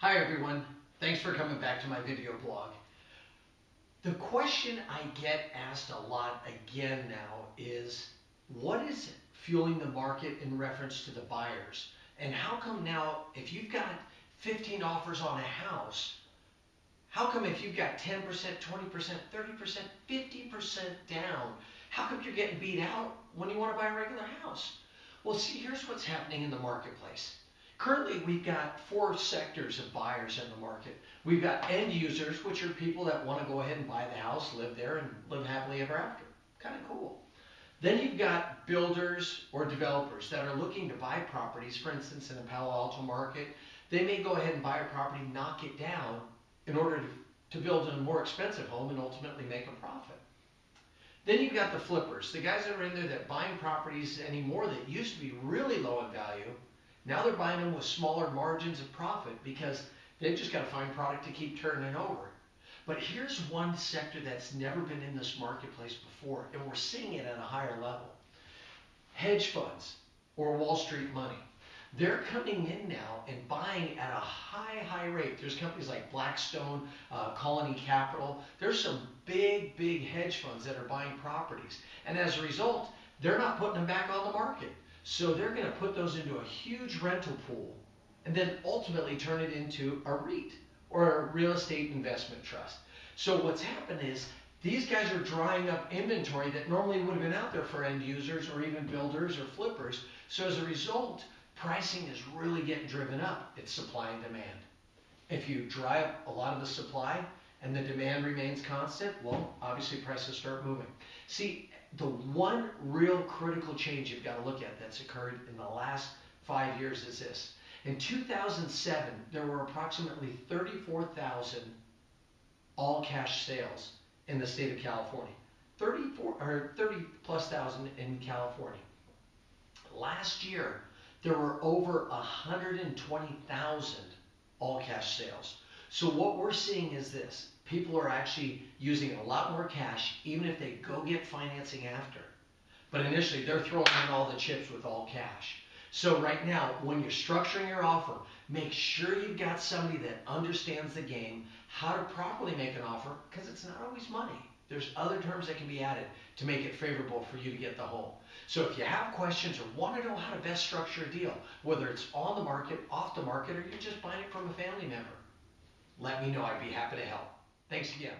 Hi everyone, thanks for coming back to my video blog. The question I get asked a lot again now is, what is fueling the market in reference to the buyers? And how come now, if you've got 15 offers on a house, how come if you've got 10%, 20%, 30%, 50% down, how come you're getting beat out when you want to buy a regular house? Well, see, here's what's happening in the marketplace. Currently, we've got four sectors of buyers in the market. We've got end users, which are people that want to go ahead and buy the house, live there, and live happily ever after. Kind of cool. Then you've got builders or developers that are looking to buy properties. For instance, in the Palo Alto market, they may go ahead and buy a property, knock it down in order to, build a more expensive home and ultimately make a profit. Then you've got the flippers, the guys that are in there that buying properties anymore that used to be really low in value now they're buying them with smaller margins of profit because they've just got to find product to keep turning over. But here's one sector that's never been in this marketplace before, and we're seeing it at a higher level. Hedge funds or Wall Street money. They're coming in now and buying at a high, high rate. There's companies like Blackstone, uh, Colony Capital. There's some big, big hedge funds that are buying properties. And as a result, they're not putting them back on the market. So they're going to put those into a huge rental pool and then ultimately turn it into a REIT or a real estate investment trust. So what's happened is these guys are drying up inventory that normally would have been out there for end users or even builders or flippers. So as a result, pricing is really getting driven up. It's supply and demand. If you dry up a lot of the supply and the demand remains constant, well, obviously prices start moving. See, the one real critical change you've got to look at that's occurred in the last five years is this. In 2007, there were approximately 34,000 all cash sales in the state of California. 34 or 30 plus thousand in California. Last year, there were over 120,000 all cash sales. So what we're seeing is this people are actually using a lot more cash, even if they go get financing after. But initially, they're throwing in all the chips with all cash. So right now, when you're structuring your offer, make sure you've got somebody that understands the game, how to properly make an offer, because it's not always money. There's other terms that can be added to make it favorable for you to get the home. So if you have questions or want to know how to best structure a deal, whether it's on the market, off the market, or you're just buying it from a family member, let me know. I'd be happy to help. Thanks again.